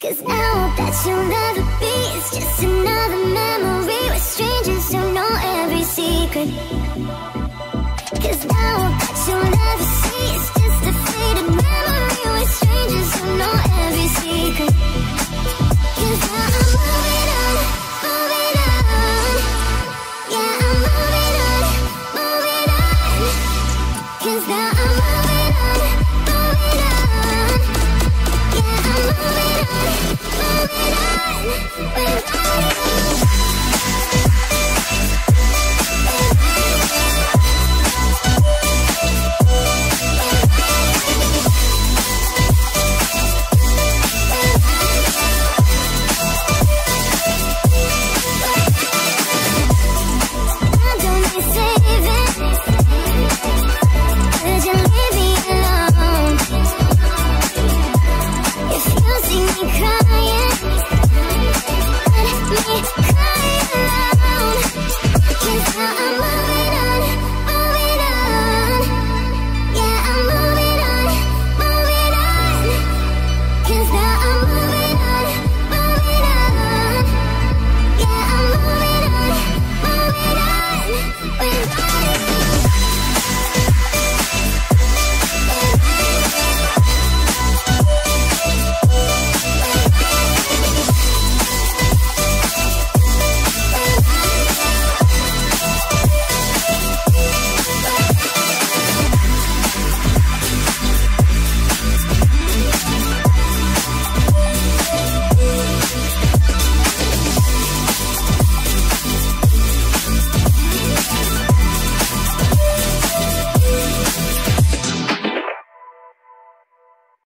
Cause now that you'll never be. It's just another memory With strangers who know every secret. Cause now that you'll never see. see me crying. Let me